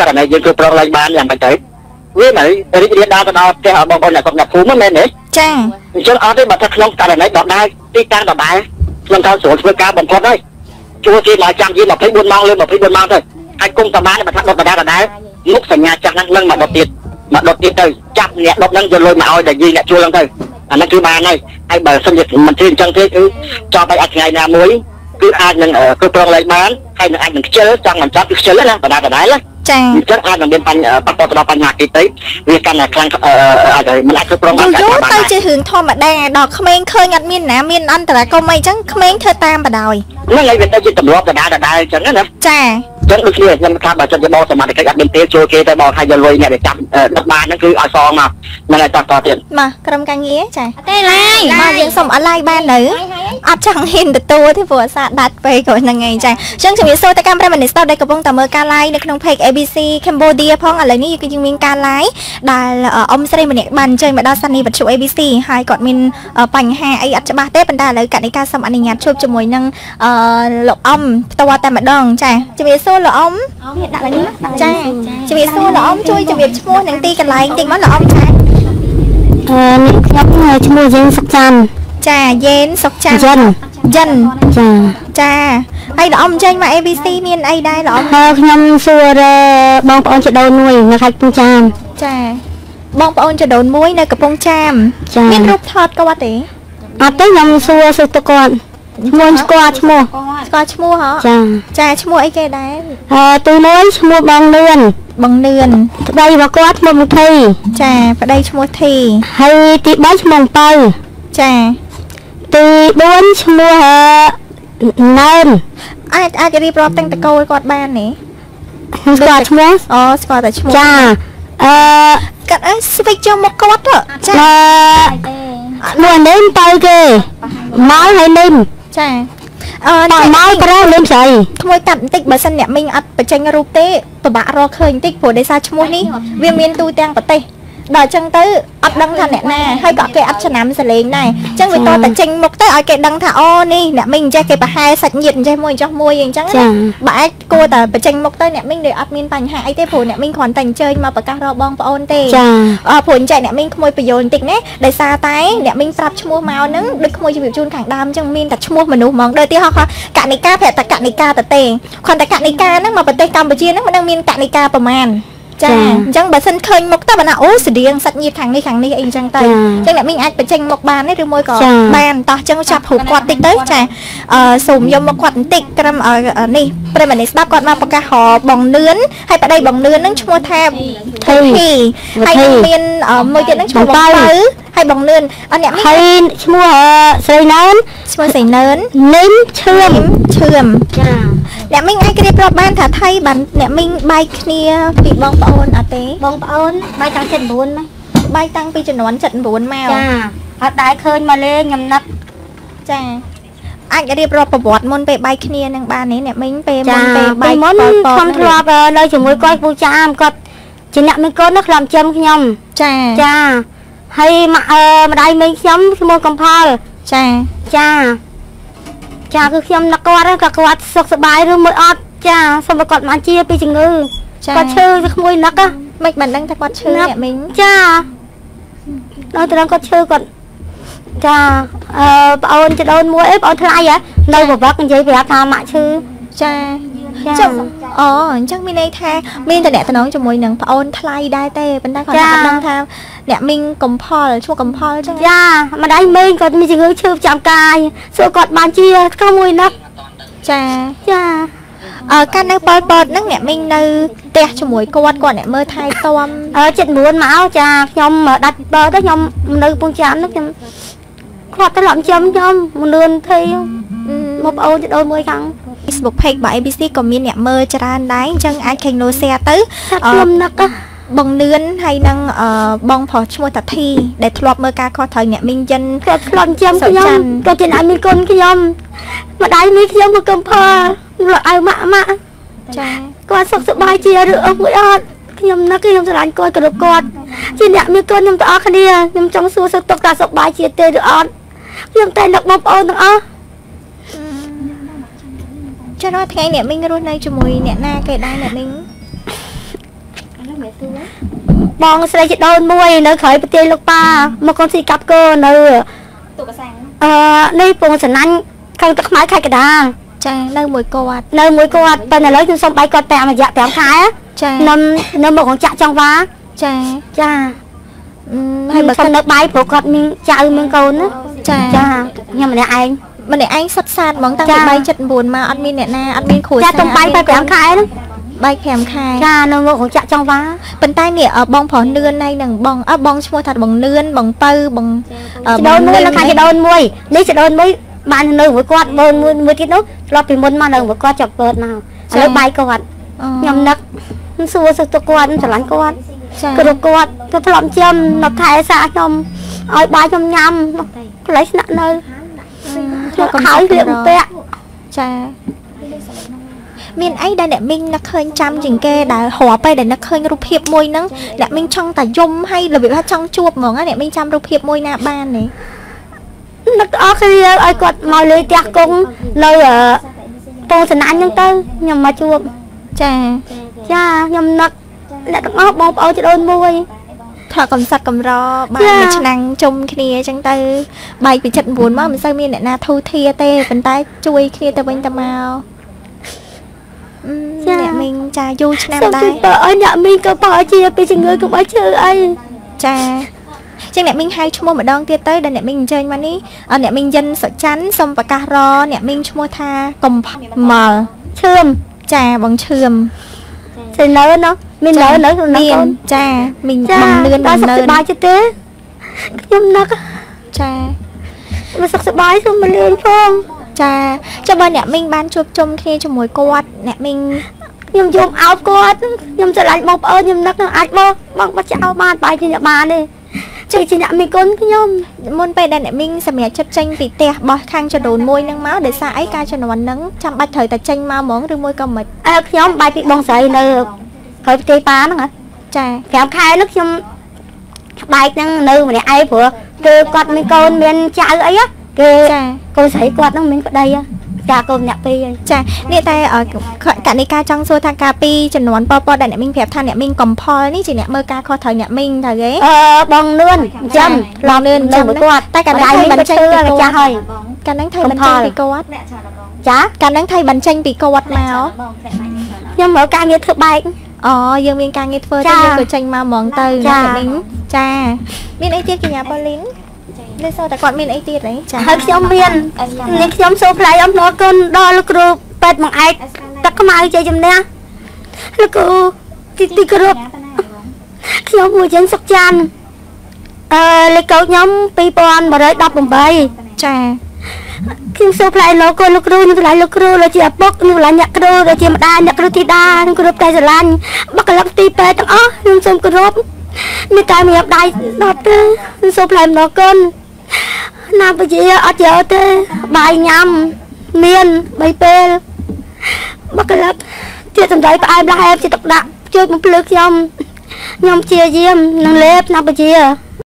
ករណីយើងគឺប្រងឡើងបានយ៉ាងម៉េចទៅវាមិនរីករាលដាលទៅដល់ផ្ទះបងប្អូនអ្នកគ្រប់អ្នកភូមិមែនទេចាអញ្ចឹងអត់ទេបើថាក្នុងករណីដដែលទីតាំងដដែលក្នុងការស្រួលធ្វើការបំផុតហើយជួគេមកចាំយី24ម៉ោងលើ24ម៉ោងទៅហើយគុំតាបានបើថាដុតដដែលដដែលមុខសញ្ញាចាស់ហ្នឹងនឹងមកដុតទៀតមកដុតទៀតទៅចាប់អ្នកដុតហ្នឹងយកលុយមកឲ្យតែយីអ្នកជួលហ្នឹងទៅអាហ្នឹងគឺបានហើយហើយបើសិនជាមិនធ្វើអញ្ចឹងទេគឺចោលឲ្យអាចថ្ងៃណាមួយគឺអាចនឹងគឺប្រងលែងបានហើយនឹងអាចនឹងខ្ជិលចង់មិនចាប់គឺខ្ជិលណាដដែលដដែលណា ចាអញ្ចឹងអាចនឹងមានបញ្ហាប៉ះពាល់ទៅដល់បញ្ហាគេទៅវាកាន់តែខ្លាំងអាចមិនអាចគ្រប់គ្រងយូបានរកាយូរបានទៅជារឿងធម្មតាដល់ក្មេងឃើញអត់មានណាមានអន្តរាគមអីចឹងក្មេងធ្វើតាមបដ ாய் ហ្នឹងហើយវាទៅជាទម្លាប់ដដែលដដែលអញ្ចឹងណាចាចឹងដូចគ្នាខ្ញុំថាបើសិនជាបងសមត្ថកិច្ចអត់មានពេលចូលគេទៅបងថាយកលុយអ្នកដែលចាប់ដឹកបានហ្នឹងគឺឲ្យសងមកហ្នឹងហើយតោះតទៀតមកក្រុមការងារចាទេឡាយមកយើងសុំអនឡាញបាននៅ អត់ចង់ហ៊ានទទួលទេព្រោះអាសាដាច់ពេកក៏ហ្នឹងឯងចាអញ្ចឹងជំរាបសួរទៅកាន់ប្រិយមិត្តស្ដាប់ដែលកំពុងតែមើលការ live នៅក្នុង page ABC Cambodia ផងឥឡូវនេះគឺយើងមានការ live ដែលអ៊ំស្រីម្នាក់បានអញ្ជើញមកដល់ស្ថានីយ៍វិទ្យុ ABC ហើយគាត់មានបញ្ហាអីអត់ច្បាស់ទេប៉ុន្តែឥឡូវកណិការសូមអនុញ្ញាតជួបជាមួយនឹងអឺលោកអ៊ំផ្ទាល់តែម្ដងចាជំរាបសួរលោកអ៊ំដាក់ឡើងនេះដាក់ចាជំរាបសួរលោកអ៊ំជួយជំរាបឈ្មោះនិងទីកន្លែងតិចមកលោកអ៊ំចាអឺនេះខ្ញុំឈ្មោះយើងសុកច័ន្ទ ចាយេនសុកចាន់ចិនចិនចាចាហើយលោកអ៊ំចេញមក ABC មានអីដែរលោកអ៊ំហើយខ្ញុំសួរបងប្អូនចដូនមួយនៅខេត្តកំពង់ចាមចាបងប្អូនចដូនមួយនៅកំពង់ចាមចាមានរូបថតគាត់ទេអត់ទេខ្ញុំសួរសួរទៅគាត់ឈ្មោះស្គាល់ឈ្មោះស្គាល់ឈ្មោះហ៎ចាចាឈ្មោះអីគេដែរអឺទីមួយឈ្មោះបងលឿនបងនឿនប្តីរបស់គាត់ឈ្មោះមុធីចាប្តីឈ្មោះធីហើយទី3ឈ្មោះអំពៅចា ទី4ឈ្មោះអឺណែនអាចអាចរៀបរាប់ទាំងតកូលគាត់បានទេខ្ញុំស្គាល់ឈ្មោះអូស្គាល់តែឈ្មោះចាអឺគាត់អើស្វិចចូលមកគាត់ទៅចាអឺឈ្មោះនេះទៅគេមកហើយនេះចាអឺតើមកប្រែលេងស្រីក្មួយកាត់បន្តិចបើសិនអ្នកមីងអត់បញ្ចេញរូបទេពិបាករកឃើញបន្តិចព្រោះដោយសារឈ្មោះនេះវាមានទូទាំងប្រទេស ដល់អញ្ចឹងទៅអត់ដឹងថាអ្នកណាហើយក៏គេអត់ចំណាំសលេងដែរអញ្ចឹងវាតតែចេញមុខទៅឲ្យគេដឹងថាអូនេះអ្នកមីងអញ្ចេះគេប្រហែលសាច់ញាតិអញ្ចេះមួយអញ្ចោះមួយអញ្ចឹងណាចាបើអាចគួរតែបញ្ចេញមុខទៅអ្នកមីងដូចអត់មានបញ្ហាអីទេព្រោះអ្នកមីងគ្រាន់តែអញ្ជើញមកប្រកាសរកបងប្អូនទេចាអឺព្រោះអញ្ចឹងអ្នកមីងក្មួយបញ្យល់បន្តិចណាដោយសារតែអ្នកមីងប្រាប់ឈ្មោះមកហ្នឹងដូចក្មួយជំរាបជូនខាងដើមអញ្ចឹងមានតែឈ្មោះមនុស្សហ្មងដូចទីហោះកណិកាប្រាប់តែកណិកាទៅទេគ្រាន់តែកណិកាហ្នឹងមកប្រទេសកម្ពុជាហ្នឹងមិនដឹងមានកណិកាប្រមាណ ចាអញ្ចឹងបើសិនឃើញមុខទៅបើណាអូស្តៀងសាច់ញាតិខាងនេះខាងនេះអីអញ្ចឹងទៅអញ្ចឹងអ្នកមីងអាចបញ្ចេញមុខបានទេឬមួយក៏បានតោះអញ្ចឹងចាប់រូបគាត់តិចទៅចាអឺសូមយកមកគាត់បន្តិចត្រឹមនេះប្រិមនីស្ដាប់គាត់មកប្រកាសរបងនឿនហើយប្តីបងនឿនហ្នឹងឈ្មោះថាធីធីហើយនឹងមានអឺមួយទៀតហ្នឹងឈ្មោះបងបើហើយបងនឿនអត់អ្នកមានហើយឈ្មោះអឺស្រីណែនឈ្មោះសៃនឿននីមឈឿមឈឿមចា អ្នកមីងអាចរៀបរាប់បានថាថៃបានអ្នកមីងបែកគ្នាពីបងប្អូនអត់ទេបងប្អូនបាយតាំង79ម៉េចបែកតាំងពីចំនួន79មកចាអត់ដែរឃើញមកលេងខ្ញុំនឹកចាអាចរៀបរាប់ប្រវត្តិមុនពេលបែកគ្នានឹងបានទេអ្នកមីងពេលមុចានពេលបែពីកមុនប៉ុលពតខ្ញុំធ្លាប់អឺនៅជាមួយគាត់ពូចាមគាត់ជាអ្នកមានកូននោះខ្លាំចិញ្ចឹមខ្ញុំចាចាហើយម៉ាក់អឺម្ដាយមីងខ្ញុំឈ្មោះកំផលចាចា ចាគឺខ្ញុំនឹកគាត់ហ្នឹងក៏គាត់សុខសប្បាយឬមួយអត់ចាសូមឲ្យគាត់បានជាពីជំងឺចាគាត់ឈឺទៅក្មួយនឹកហ៎មិនមិនដឹងថាគាត់ឈឺណាប់អ្នកមីងចាដល់ត្រង់គាត់ឈឺគាត់ចាអឺប្អូនចដូនមួយអីប្អូនថ្លៃហ៎នៅបបឹកនិយាយប្រាប់ថាម៉ាក់ឈឺចា ចាចឹងអូអញ្ចឹងមានន័យថាមានតំណែងជាមួយនឹងប្អូនថ្លៃដែរទេប៉ុន្តែគាត់ថាអត់ដឹងថាអ្នកមីងកំផលឈ្មោះកំផលអញ្ចឹងចាម្ដាយមីងគាត់មានជំងឺឈឺប្រចាំកាយសួរគាត់បានជាក្មួយនឹកចាចាអឺកាលនៅប៉ុលពតហ្នឹងអ្នកមីងនៅផ្ទះជាមួយគាត់គាត់អ្នកមើលថែទាំអឺ79មកចាខ្ញុំដាច់បើទៅខ្ញុំនៅកំពង់ចាមហ្នឹងខ្ញុំគាត់ទៅលំចំខ្ញុំមនឿនធីមកមកប្អូនចដូនមួយខាង Facebook page របស់ ABC ក៏មានអ្នកមើលច្រើនដែរអញ្ចឹងអាច Keno share ទៅថាខ្ញុំនឹកហ៎បងនឿនហើយនឹងអឺបងប្រុសឈ្មោះតាធីដែលធ្លាប់មើលការខុសត្រូវអ្នកមីងយិនគាត់ឆ្លន់ចាំសុខ្ញុំច័ន្ទគាត់ជាអ្នកមានគុណខ្ញុំម្ដាយមីងខ្ញុំមកកំផលលក់ឲ្យម៉ាក់ម៉ាក់ចាគាត់សុខសប្បាយជាឬអស់មួយអត់ខ្ញុំនឹកខ្ញុំស្រឡាញ់គាត់គោរពគាត់ជាអ្នកមានគុណខ្ញុំទាំងអស់គ្នាខ្ញុំចង់សួរសុខទុក្ខថាសុខបាយជាទេឬអត់ខ្ញុំតែនឹកបងប្អូនទាំងអស់ ចុះរាល់ថ្ងៃអ្នកមីងរស់នៅជាមួយអ្នកណាគេដែរអ្នកមីងបងស្រីជាដូនមួយ នៅក្រោយប្រទេសលោកប៉ាមកកូនស៊ីកាប់គោនៅទូកសាំងអឺនេះពងសណាញ់ខាងទឹកខ្មៅខេត្តកណ្ដាលចានៅមួយគាត់នៅមួយគាត់ប៉ុន្តែឥឡូវខ្ញុំសុំបាយគាត់5រយៈ5ខែចានំនៅមកក្នុងចាក់ចង់វ៉ាចាចាអឺហើហើយយបើបើសុំគាត់នៅបាយព្រោះគាត់មានចៅមានកូនណាចាចាខ្ញុំម្នាក់ឯង ម្នាក់ឯងសុតសាតហ្មងតាំងចាពី3 7 9មកអត់មានអ្នកណាអត់មានគ្រួចាសារទុំបាយ5ខែហ្នឹងបាយ5ខែចានៅមកក្នុងចាក់ចង់វ៉ាប៉ុន្តែនេះអ่ะបងប្រុសនឿនហើយនឹងបងអើបងឈ្មោះថាបងនឿនបងពៅបងអឺចដូនមួយនៅខាងចដូនមួយនេះចដូនមួយបាននៅមួយគាត់មួយមួយមួយទៀតនោះធ្លាប់ពីមុនមកនៅមួយគាត់ចាប់កើតមកឥឡូវបាយគាត់អឺខ្ញុំនឹកសួរសឹកទៅគាត់ស្រឡាញ់គាត់ចាគ្រប់គាត់ទៅធ្លាប់ជាមនៅខែសាខ្ញុំឲ្យបាយខ្ញុំញ៉ាំកន្លែងស្នាក់នៅ ធ្លាប់កំហើយសត់លៀកកម្រពាក់ចាមានអីដែលអ្នកមីងនឹកឃើញចាំជាងគេដែលរាប់ទៅដែលនឹកឃើញរូបភាពមួយហ្នឹងអ្នកមីងចង់តែយំហើយរបៀបថាចង់ជួបហ្មងណាអ្នកមីងចាំរូបភាពមួយណាបានទេនឹកអស់គ្នាឲ្យគាត់មកលេងផ្ទះគង់នៅអឺពងសណាញ់ហ្នឹងទៅខ្ញុំមកជួបចាចាខ្ញុំនឹកអ្នកទាំងអស់បងប្អូនចដូនមួយ ថាកំសត់កំរបាយចាមួយឆ្នាំងជុំគ្នាអញ្ចឹងទៅបាយពីចិត្ត9មកមិនសូវមានអ្នកណាធូរធា ទេប៉ុន្តែជួយគ្នាទៅវិញទៅមកអឺអ្នកមីងចាយូរឆ្នាំសូមដែជួយរបើឲ្យអ្នកមីងក៏បើជាពីជំងឺកុំឲ្យឈឺអីចាចឹងអ្នកមីងហៅឈ្មោះម្ដងទៀតទៅដែលអ្នកមីងអញ្ជើញមកនេះអ่ะអ្នកមីងយិនសុច័ន្ទសូមប្រកាសរអ្នកមីងឈ្មោះថាកំមលឈាមចាបងឈឿមស្រីនៅណោះ មាននៅនៅក្នុងមាកូននចាមីងចាបងលឿនបដល់ងសុខនឿសនប្បាយទេខ្ញុំនឹកចាមកសុខសប្បាយសូមមកលេងផងចាចាំបើអ្នកមីងបានជួបជុំគ្នាជាមួយគាត់អ្នកមីងខ្ញុំយំអោបគាត់ខ្ញុំស្រឡាញ់បងប្អូនខ្ញុំនឹកនឹងអាចបងបងបាត់ចោលបានបាយជាអ្នកបានទេជួយជាអ្នកមីគុណខ្ញុំមុនពេលដែលអ្នកមីងសម្រាប់ចិត្តចេញពីផ្ទះបោះខាងចដូនមួយហ្នឹងមកដោយសារអីការជំនាន់ហ្នឹងចាំបាច់ត្រូវតែចេញមកហ្មងឬមួយក៏មិនអើខ្ញុំបាយពីបងស្រីនៅ ក្រោយផ្ទៃប៉ាហ្នឹងហ៎ចា5ខែនោះខ្ញុំបែកហ្នឹងនៅម្នាក់ឯងព្រោះគឺគាត់មានកូនមានចៅអីគេចាកូនស្រីគាត់ហ្នឹងមានប្តីចាកូនម្នាក់ពីរហើយចានេះតែអឺកណិកាចង់សួរថាការពីចំនួនប៉ុលពតដែលអ្នកមីងប្រាប់ថាអ្នកមីងកំផលនេះជាអ្នកមើលការខុសត្រូវអ្នកមីងទៅទេអឺបងនឿនចាំឡងលឿននៅចាំមួយណាគាត់តែកាលហ្នឹងដៃថៃមានបញ្ចេញឈឺពីហើយគាចាស់ត់ហើយកាលហ្នឹងថៃកំបញ្ចេញផលពីគាត់ចាកាលហ្នឹងថៃបញ្ចេញពីគាត់មកខ្ញុំមកការងារធ្វើបែក អូយើងមានការងារធ្វើចាតែយើងក៏ចេញមកហ្មងទៅចាណាអ្នកមីងចាមានអីទៀតកញ្ញាប៉ូលីនលើសតែគាត់មានអីទៀតទេចាហើយខ្ញុំមាននេះខ្ញុំសូមថ្លែងអំណរគុណដល់លោកគ្រូពេទ្យមកឯកទឹកខ្មៅជ័យជំនះលោកគ្រូទីទីគោរពខ្ញុំមួយយើងសុកចាន់អឺលេខកូដខ្ញុំ2118ចា ខ្ញុំសូមថ្លែងលោកគុណលោកគ្រូខ្ញុំថ្លែងលោកគ្រូលោកជាឪពុកខ្ញុំថ្លែងអ្នកគ្រូលោកជាម្ដាយអ្នកគ្រូធីតាខ្ញុំគោរពតែស្រឡាញ់បកកលឹកទីពេទ្យទាំងអស់ខ្ញុំសូមគោរពមានតែមានដៃដល់ទេខ្ញុំសូមថ្លែងអំណរគុណណាបជាអត់យកទេបាយញ៉ាំមាន3ពេលបកកលឹកជាសំដីផ្អែមលះអែបជាទឹកដាក់ជួយបំភ្លឺខ្ញុំខ្ញុំជាយាមនឹងលេបណាបជា